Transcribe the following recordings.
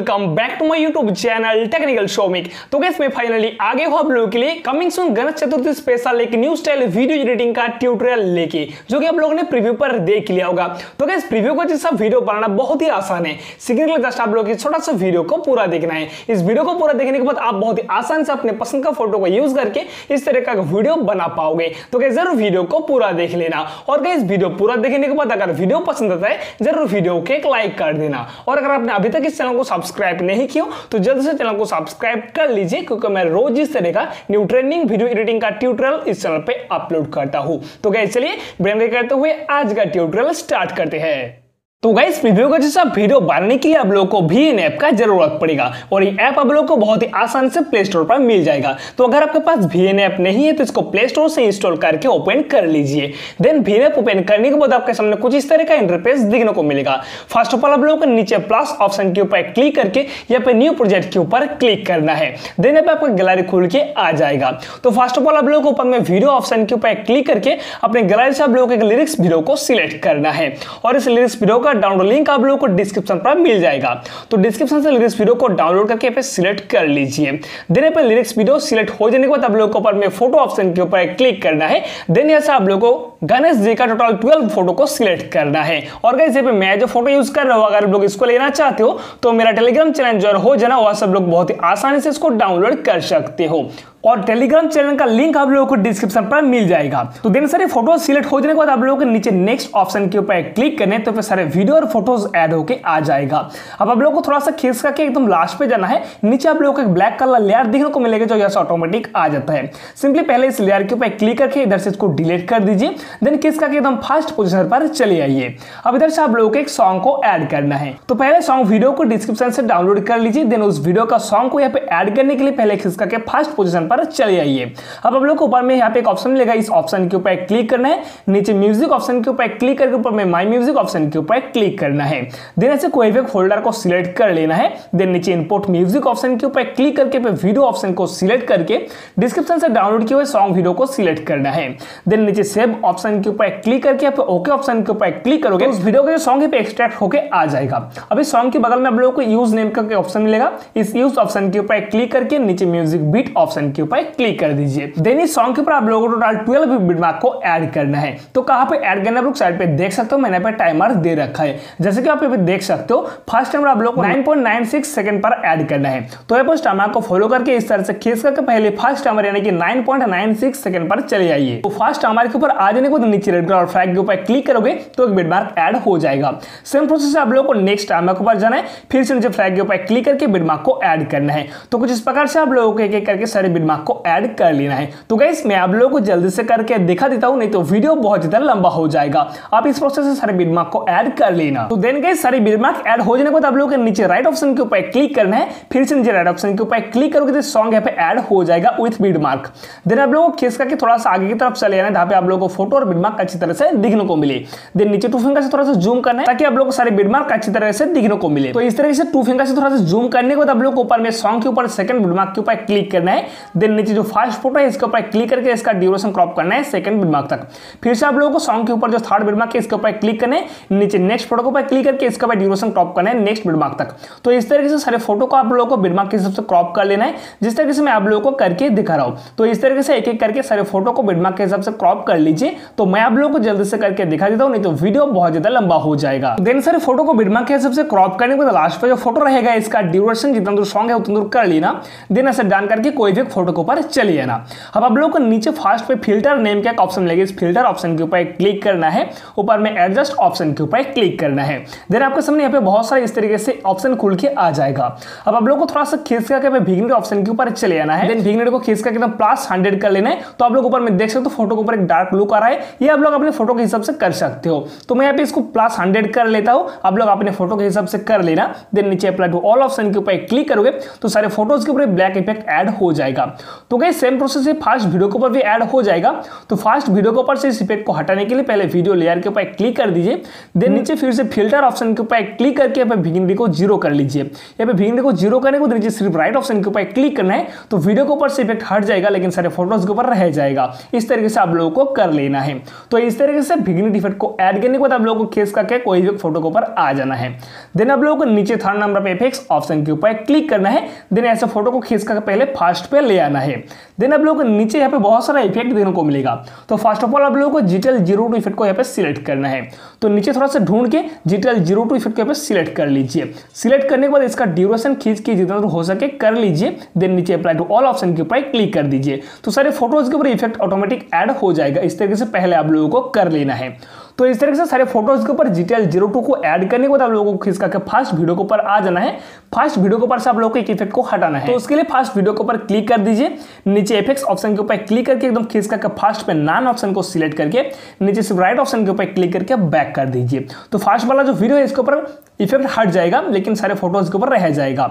Welcome back to my YouTube channel technical Shomik तो guys मैं finally आगे हूँ आप लोगों के लिए coming soon Ganesh Chaturthi special एक न्यू स्टाइल वीडियो एडिटिंग का ट्यूटोरियल लेके, जो कि आप लोगों ने प्रीव्यू पर देख लिया होगा। तो गैस प्रीव्यू को जैसा वीडियो बनाना बहुत ही आसान है। सीखने के जस्ट आप लोगों छोटा सा वीडियो को पूरा देखना है। इस वीडियो को पूरा देखने के बाद आप बहुत ही आसान से अपने पसंद का फ़ोटो को यूज़ करके इस तरह का वीडियो बना पाओगे। तो गैस ज़रूर वीडियो को पूरा देख लेना। और गैस वीडियो पूरा देखने के बाद अगर वीडियो पसंद आता है, ज़रूर वीडियो को एक लाइक कर देना। और अगर आपने अभी तक इस चैनल को सब्सक्राइब नहीं किया तो जल्द से चैनल को सब्सक्राइब कर लीजिए, क्योंकि मैं रोज इस तरह का न्यू ट्रेंडिंग वीडियो एडिटिंग का ट्यूटोरियल इस चैनल पर अपलोड करता हूँ। तो क्या चलिए, ब्रेन करते हुए आज का ट्यूटोरियल स्टार्ट करते हैं। तो गाइस प्रीव्यू का जैसा वीडियो बनाने के लिए आप लोगों को भी इन ऐप का ज़रूरत पड़ेगा और ये ऐप आप लोगों को बहुत ही आसान से प्ले स्टोर पर मिल जाएगा। तो अगर आपके पास भी एन ऐप नहीं है तो इसको प्ले स्टोर से इंस्टॉल करके ओपन कर लीजिए। देन भी ऐप ओपन करने के बाद आपके सामने कुछ इस तरह का इंटरफेस देखने को मिलेगा। फ़र्स्ट ऑफ़ ऑल आप लोगों को नीचे प्लस ऑप्शन के ऊपर क्लिक करके यहाँ पे न्यू प्रोजेक्ट के ऊपर क्लिक करना है। देन यहाँ पे आपका गैलरी खुल के आ जाएगा। तो फ़र्स्ट ऑफ़ ऑल आप लोगों को ऊपर में वीडियो ऑप्शन के ऊपर क्लिक करके अपने गैलरी से आप लोगों को लिरिक्स वीडियो को सिलेक्ट करना है। और इस लिरिक्स वीडियो का डाउनलोड लिंक आप लोगों को डिस्क्रिप्शन पर मिल जाएगा। तो डिस्क्रिप्शन से लिरिक्स वीडियो को डाउनलोड करके पे सिलेक्ट कर लीजिए। देन पर लिरिक्स वीडियो सिलेक्ट हो जाने के बाद आप लोगों को ऊपर में फ़ोटो ऑप्शन के ऊपर क्लिक करना है। देन ऐसा आप लोगों को गणेश जी का टोटल ट्वेल्व फ़ोटो को सिलेक्ट करना है। और कैसे पे मैं जो फ़ोटो यूज़ कर रहा हूँ, अगर आप लोग इसको लेना चाहते हो तो मेरा टेलीग्राम चैनल ज्वाइन हो जाना वह सब लोग बहुत ही आसानी से इसको डाउनलोड कर सकते हो। और टेलीग्राम चैनल का लिंक आप लोगों को डिस्क्रिप्शन पर मिल जाएगा। तो देन सारे फ़ोटो सिलेक्ट हो जाने के बाद आप लोगों को नीचे नेक्स्ट ऑप्शन के ऊपर क्लिक करने तो फिर सारे वीडियो और फ़ोटोज़ ऐड होके आ जाएगा। अब आप लोगों को थोड़ा सा खींच करके एकदम लास्ट पे जाना है। नीचे आप लोगों को एक ब्लैक कलर लेयर देखने को मिलेगा, जो यहाँ से ऑटोमेटिक आ जाता है। सिंपली पहले इस लेयर के ऊपर क्लिक करके इधर से इसको डिलीट कर दीजिए। देन करके एकदम फ़र्स्ट पोजिशन पर चले आइए। अब इधर से आप लोगों को एक सॉन्ग को ऐड करना है। तो पहले सॉन्ग वीडियो को डिस्क्रिप्शन से डाउनलोड कर लीजिए देन उस वीडियो का सॉन्ग को यहाँ पे ऐड करने के लिए पहले खींच करके फ़र्स्ट पोजिशन पर चले आइए। अब आप लोग को ऊपर में यहाँ पे एक ऑप्शन मिलेगा, इस ऑप्शन के ऊपर क्लिक करना है। नीचे म्यूज़िक ऑप्शन के ऊपर क्लिक करके ऊपर में माई म्यूज़िक ऑप्शन के ऊपर क्लिक करना है। देन ऐसे कोई भी फोल्डर को सिलेक्ट कर लेना है। देन नीचे इंपोर्ट म्यूज़िक ऑप्शन के ऊपर क्लिक करके वीडियो ऑप्शन को सिलेक्ट करके डिस्क्रिप्शन से डाउनलोड किए हुए सॉन्ग वीडियो को सिलेक्ट करना है। देन नीचे सेव ऑप्शन के ऊपर क्लिक करके आप ओके ऑप्शन के ऊपर क्लिक करोगे तो उस वीडियो का जो सॉन्ग पे एक्सट्रैक्ट होकर आ जाएगा। अभी सॉन्ग के बगल में आप लोगों को यूज़ नेम का ऑप्शन मिलेगा। इस यूज़ ऑप्शन के ऊपर क्लिक करके नीचे म्यूज़िक बीट ऑप्शन के ऊपर क्लिक कर दीजिए। देन इस सॉन्ग के ऊपर आप लोगों को टोटल ट्वेल्व बिटमार्क को ऐड करना है। तो कहाँ पे ऐड करना है साइड पे देख सकते हो, मैंने पे टाइमर दे रखा है। जैसे कि आप पे देख सकते हो फ़र्स्ट टाइम आप लोग को 9.96 सेकंड पर ऐड करना है। तो ये पोस्ट टाइमर को फॉलो करके इस तरह से खींच करके पहले फ़र्स्ट टाइमर यानी कि 9.96 सेकंड पर चले जाइए तो फ़र्स्ट टाइमर के ऊपर आ जाने के बाद नीचे रेड कलर फ्लैग के ऊपर क्लिक करोगे तो एक बिटमार्क ऐड हो जाएगा। सेम प्रोसेस आप लोगों को नेक्स्ट टाइमर के ऊपर जाना है, फिर से नीचे फ्लैग के ऊपर क्लिक करके बिटमार्क को ऐड करना है। तो कुछ इस प्रकार से आप लोगों को एक एक करके सारे बिटमार्क को ऐड कर लेना है। तो गाइस मैं आप लोगों को जल्दी से करके दिखा देता हूँ, नहीं तो वीडियो बहुत ज़्यादा लंबा हो जाएगा। आप इस प्रोसेस से सारे बिटमार्क को ऐड कर लेना। तो देन गाइस सारे बिटमार्क ऐड हो जाने के बाद आप लोगों को नीचे राइट ऑप्शन के ऊपर क्लिक करना है, फिर से नीचे राइट ऑप्शन के ऊपर क्लिक करोगे तो सॉन्ग यहाँ पे ऐड हो जाएगा विथ बिटमार्क देन आप लोगों को खींच करके थोड़ा सा आगे की तरफ़ चले जाना जहाँ पे आप लोगों को फ़ोटो और बिटमार्क अच्छी तरह से दिखने को मिले। देन नीचे टू फिंगर से थोड़ा सा जूम करना है ताकि आप लोग को सारे बिटमार्क अच्छी तरह से दिखने को मिले। तो इस तरह से टू फिंगर से थोड़ा सा जूम करने के बाद आप लोग ऊपर में सॉन्ग के ऊपर सेकंड बिटमार्क के ऊपर क्लिक करना है। देन नीचे जो फ़र्स्ट फ़ोटो है, इसके ऊपर क्लिक करके इसका ड्यूरेशन क्रॉप करना है सेकंड बिटमार्क तक। फिर से आप लोगों को सॉन्ग के ऊपर जो थर्ड बिटमार्क है, इसके ऊपर क्लिक करना है। नीचे नेक्स्ट फ़ोटो के ऊपर क्लिक करके इसका ऊपर ड्यूरेशन क्रॉप करना है नेक्स्ट बिटमार्क तक। तो इस तरीके से सारे फ़ोटो को आप लोगों को बिटमार्क के हिसाब से क्रॉप कर लेना है, जिस तरीके से मैं आप लोगों को करके दिखा रहा हूँ। तो इस तरीके से एक एक करके सारे फ़ोटो को बिटमार्क के हिसाब से क्रॉप कर लीजिए। तो मैं आप लोगों को जल्दी से करके दिखा देता हूँ, नहीं तो वीडियो बहुत ज़्यादा लंबा हो जाएगा। देन सर फ़ोटो को बिटमार्क के हिसाब से क्रॉप करने के बाद लास्ट पे जो फ़ोटो रहेगा, इसका ड्यूरेशन जितना दूर सॉन्ग है, उतना दूर कर लेना। देन ऐसे डान करके कोई भी फ़ोटो के ऊपर चले जाना। अब आप लोगों को नीचे फास्ट पे फ़िल्टर नेम का ऑप्शन मिलेगा इस फ़िल्टर ऑप्शन के ऊपर क्लिक करना है। ऊपर में एडजस्ट ऑप्शन के ऊपर क्लिक करना है। देन आपके सामने यहाँ पे बहुत सारे इस तरीके से ऑप्शन खुल के आ जाएगा। अब आप लोग को थोड़ा सा खींच करके भिगनेट ऑप्शन के ऊपर चले जाना है। देन भिगनेट को खींच करके प्लस हंड्रेड कर लेना है। तो आप लोग ऊपर में देख सकते हो फ़ोटो के ऊपर एक डार्क लुक आ रहा है। ये आप लोग अपने फ़ोटो के हिसाब से कर सकते हो। तो मैं यहाँ पे इसको प्लस हंड्रेड कर लेता हूँ। आप लोग अपने फ़ोटो के हिसाब से कर लेना। देन नीचे अप्लाई टू ऑल ऑप्शन के ऊपर क्लिक करोगे तो सारे फ़ोटोज़ के ऊपर ब्लैक इफ़ेक्ट ऐड हो जाएगा। तो गई सेम प्रोसेस से फास्ट वीडियो के ऊपर भी ऐड हो जाएगा। तो फास्ट वीडियो के ऊपर से इस इफ़ेक्ट को हटाने के लिए पहले वीडियो लेयर के ऊपर क्लिक कर दीजिए। देन नीचे फिर से फ़िल्टर ऑप्शन के ऊपर क्लिक करके यहाँ पे भिगिनरी को ज़ीरो कर लीजिए। यहाँ पे भिगिनरी को ज़ीरो करने को नीचे सिर्फ़ राइट ऑप्शन के ऊपर क्लिक करना है तो वीडियो के ऊपर से इफ़ेक्ट हट जाएगा, लेकिन सारे फ़ोटोज़ के ऊपर रह जाएगा। इस तरीके से आप लोगों को कर लेना लेना है। तो इस तरीके से विग्नेट इफ़ेक्ट को ऐड करने के बाद आप लोगों को खींच करके कोई भी फ़ोटो के ऊपर आ जाना है। देन आप लोगों को नीचे थर्ड नंबर पे इफेक्ट्स ऑप्शन के ऊपर क्लिक करना है। देन ऐसे फ़ोटो को खींच करके पहले फास्ट पे ले आना है। देन आप लोगों को नीचे यहाँ पे बहुत सारा इफ़ेक्ट देखने को मिलेगा। तो फ़र्स्ट ऑफ़ ऑल आप लोगों को जिटल ज़ीरो टू इफ़ेक्ट को यहाँ पे सिलेक्ट करना है। तो नीचे थोड़ा सा ढूंढ के जिटल ज़ीरो टू इफ़ेक्ट को यहाँ पे सिलेक्ट कर लीजिए। सिलेक्ट करने के बाद इसका ड्यूरेशन खींच के जितना हो सके कर लीजिए। देन नीचे अप्लाई टू ऑल ऑप्शन के ऊपर क्लिक कर दीजिए। तो सारे फ़ोटोज़ के ऊपर इफ़ेक्ट ऑटोमेटिक ऐड हो जाएगा। इस तरीके से पहले आप लोगों को कर लेना है। तो इस तरीके से सारे फ़ोटोज़ के ऊपर जीटीएल ज़ीरो टू को ऐड करने के बाद आप लोगों को खिसका के फास्ट वीडियो के ऊपर आ जाना है फास्ट वीडियो के ऊपर से आप लोगों को एक इफ़ेक्ट को हटाना है तो उसके लिए फास्ट वीडियो के ऊपर क्लिक कर दीजिए नीचे इफेक्ट्स ऑप्शन के ऊपर क्लिक करके एकदम खिसका के फास्ट पे नान ऑप्शन को सिलेक्ट करके नीचे से राइट ऑप्शन के ऊपर क्लिक करके बैक कर दीजिए तो फास्ट वाला जो वीडियो है इसके ऊपर इफ़ेक्ट हट जाएगा लेकिन सारे फ़ोटोज़ के ऊपर रह जाएगा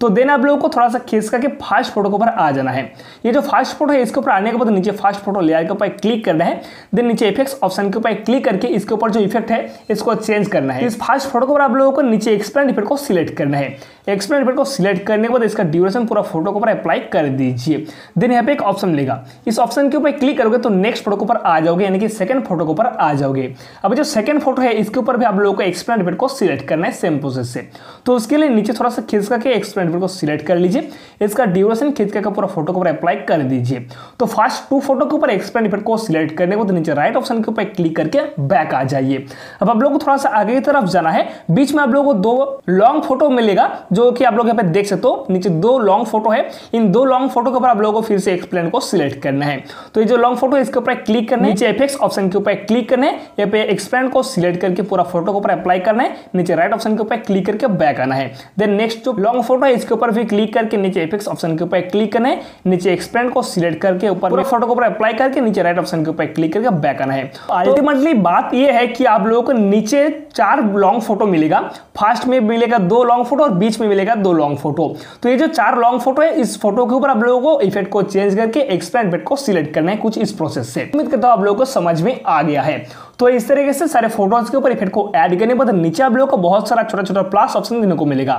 तो देन आप लोगों को थोड़ा सा खींच करके फास्ट फ़ोटो के ऊपर आ जाना है ये जो फास्ट फ़ोटो है इसके ऊपर आने के बाद नीचे फास्ट फ़ोटो लेयर के ऊपर क्लिक करना है देन नीचे इफेक्ट्स ऑप्शन के ऊपर क्लिक करके इसके ऊपर जो इफ़ेक्ट है, इसको चेंज करना है। इस फास्ट फ़ोटो के आप लोगों को नीचे एक्सप्लेन इफ़ेक्ट को सिलेक्ट करना है। एक्सप्लेन इफ़ेक्ट को सिलेक्ट करने के बाद इसका ड्यूरेशन पूरा फ़ोटो के ऊपर अप्लाई कर दीजिए। देन यहाँ पे एक ऑप्शन मिलेगा। इस ऑप्शन के ऊपर क्लिक करोगे तो नेक्स्ट फ़ोटो के ऊपर आ जाओगे, यानी कि सेकंड फ़ोटो के ऊपर आ जाओगे। अब जो सेकंड फ़ोटो है, इसके ऊपर भी आप लोगों को एक्सप्लेन इफ़ेक्ट को सिलेक्ट करना है सेम प्रोसेस से। तो उसके लिए नीचे थोड़ा सा खींच करके एक्सप्लेन इफ़ेक्ट को सिलेक्ट कर लीजिए। इसका ड्यूरेशन खींच करके पूरा फ़ोटो के ऊपर अप्लाई कर दीजिए। तो फ़र्स्ट टू फ़ोटो के ऊपर एक्सप्लेन इफ़ेक्ट को सिलेक्ट करने को तो नीचे राइट ऑप्शन के ऊपर क्लिक करके बैक आ जाइए। अब आप लोगों को थोड़ा सा आगे की तरफ़ जाना है। बीच में आप लोगों को दो लॉन्ग फ़ोटो मिलेगा जो कि आप लोग यहाँ पे देख सकते हो। नीचे दो लॉन्ग फ़ोटो है। इन दो लॉन्ग फ़ोटो के ऊपर आप लोगों को फिर से एक्सप्लेन को सिलेक्ट करना है। तो ये जो लॉन्ग फ़ोटो है इसके ऊपर क्लिक करना है। नीचे इफेक्ट्स ऑप्शन के ऊपर क्लिक करना है। यहाँ पे एक्सप्लेन को सिलेक्ट करके पूरा फ़ोटो के ऊपर अप्लाई करना है। नीचे राइट ऑप्शन के ऊपर क्लिक करके बैक आना है। देन नेक्स्ट जो लॉन्ग फ़ोटो है इसके ऊपर भी क्लिक करके नीचे इफेक्ट्स ऑप्शन के ऊपर क्लिक करना है। नीचे एक्सप्लेन को सिलेक्ट करके ऊपर फ़ोटो के ऊपर अप्लाई करके नीचे राइट ऑप्शन के ऊपर क्लिक करके बैक आना है। अल्टीमेटली बात यह है कि आप लोगों को नीचे चार लॉन्ग फ़ोटो मिलेगा। फ़र्स्ट में मिलेगा दो लॉन्ग फ़ोटो और बीच में मिलेगा दो लॉन्ग फ़ोटो तो ये जो चार लॉन्ग फ़ोटो है, इस फ़ोटो के ऊपर आप लोगों को इफ़ेक्ट को चेंज करके एक्सप्लेन इफ़ेक्ट को सिलेक्ट करना है कुछ इस प्रोसेस से। उम्मीद करता हूँ आप लोगों को समझ में आ गया है। तो इस तरीके से सारे फ़ोटोज़ के ऊपर इफ़ेक्ट को ऐड करने बाद नीचे आप लोगों को बहुत सारा छोटा छोटा प्लस ऑप्शन देने को मिलेगा।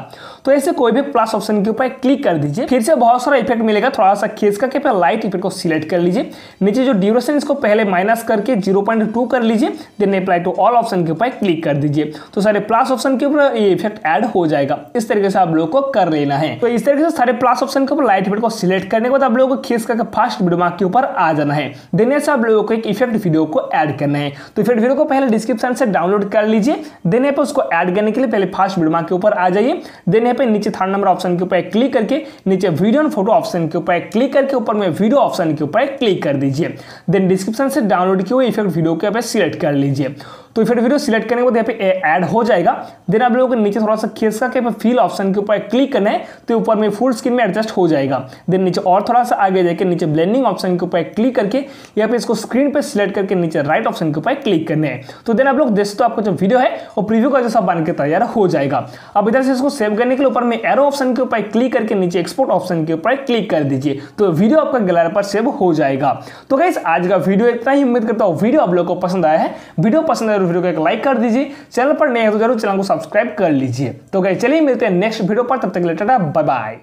तो ऐसे कोई भी प्लस ऑप्शन के ऊपर क्लिक कर दीजिए, फिर से बहुत सारा इफ़ेक्ट मिलेगा थोड़ा सा खींच करके फिर लाइट इफ़ेक्ट को सिलेक्ट कर लीजिए। नीचे जो ड्यूरेशन इसको पहले माइनस करके ज़ीरो कर लीजिए then apply to all option के ऊपर क्लिक कर दीजिए। तो सारे प्लस ऑप्शन के ऊपर ये इफ़ेक्ट ऐड हो जाएगा। इस तरीके से आप लोग को कर लेना है। तो इस तरीके से सारे प्लस ऑप्शन के ऊपर लाइट इफ़ेक्ट को सिलेक्ट करने के बाद आप लोगों को खींच करके फास्ट वीडियो मार्क के ऊपर आ जाना है। देने से आप लोगों को एक इफ़ेक्ट वीडियो को ऐड करना है। तो इफ़ेक्ट वीडियो को पहले डिस्क्रिप्शन से डाउनलोड कर लीजिए। देन यहाँ पे उसको ऐड करने के लिए पहले फास्ट वीडियो मार्क के ऊपर आ जाइए। देन यहाँ पे नीचे थर्ड नंबर ऑप्शन के ऊपर क्लिक करके, नीचे वीडियो एंड फ़ोटो ऑप्शन के ऊपर क्लिक करके, ऊपर में वीडियो ऑप्शन के ऊपर क्लिक कर दीजिए। देन डिस्क्रिप्शन से डाउनलोड किए हुए इफ़ेक्ट वीडियो के पे सिलेक्ट कर लीजिए। तो इफ़ेक्ट वीडियो सिलेक्ट करने के बाद यहाँ पे ऐड हो जाएगा। देन आप लोगों को नीचे थोड़ा सा खींच करके फील ऑप्शन के ऊपर क्लिक करना है तो ऊपर में फुल स्क्रीन में एडजस्ट हो जाएगा। देन नीचे और थोड़ा सा आगे जाके नीचे ब्लेंडिंग ऑप्शन के ऊपर क्लिक करके यहाँ पे इसको स्क्रीन पे सिलेक्ट करके नीचे राइट ऑप्शन के ऊपर क्लिक करने हैं। तो देन आप लोग देख तो आपका जो वीडियो है, वो प्रीव्यू का जैसा बन के तैयार हो जाएगा। अब इधर से इसको सेव करने के लिए ऊपर में एरो ऑप्शन के ऊपर क्लिक करके नीचे एक्सपोर्ट ऑप्शन के ऊपर क्लिक कर दीजिए तो वीडियो आपका गैलरी पर सेव हो जाएगा। तो गाइस आज का वीडियो इतना ही। उम्मीद करता हूँ वीडियो आप लोग को पसंद आया है। वीडियो पसंद आया वीडियो को एक लाइक कर दीजिए। चैनल पर नए हैं तो ज़रूर चैनल को सब्सक्राइब कर लीजिए। तो गए चलिए मिलते हैं नेक्स्ट वीडियो पर। तब तक लेटर बाय बाय